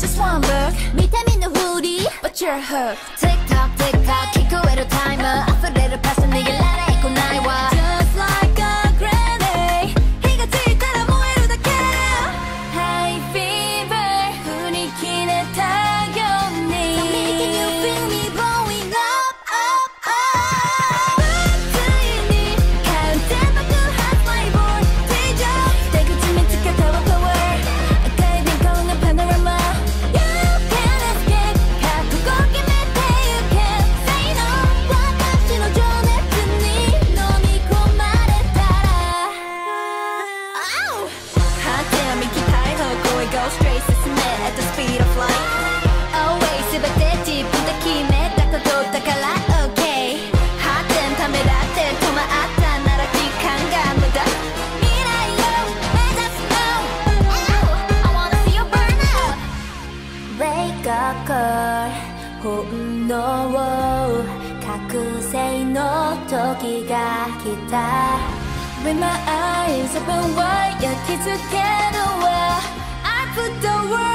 Just one look. 밑에 But you're hooked. Tiktok, Tiktok, tick wake up call ほんの覚醒の時が来た With my eyes open wide 焼き付けるわ I put the world